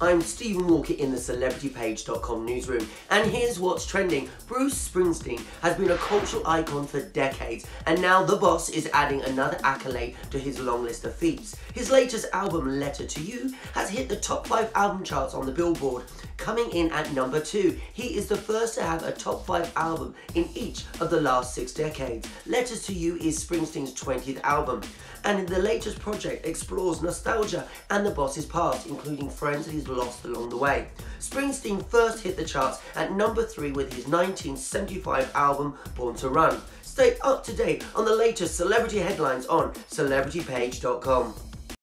I'm Stephen Walker in the CelebrityPage.com newsroom, and here's what's trending. Bruce Springsteen has been a cultural icon for decades, and now the boss is adding another accolade to his long list of feats. His latest album, Letter to You, has hit the top 5 album charts on the Billboard, coming in at number 2. He is the first to have a top 5 album in each of the last 6 decades. Letters to You is Springsteen's 20th album, and the latest project explores nostalgia and the boss's past, including friends that he's lost along the way. Springsteen first hit the charts at number 3 with his 1975 album Born to Run. Stay up to date on the latest celebrity headlines on celebritypage.com.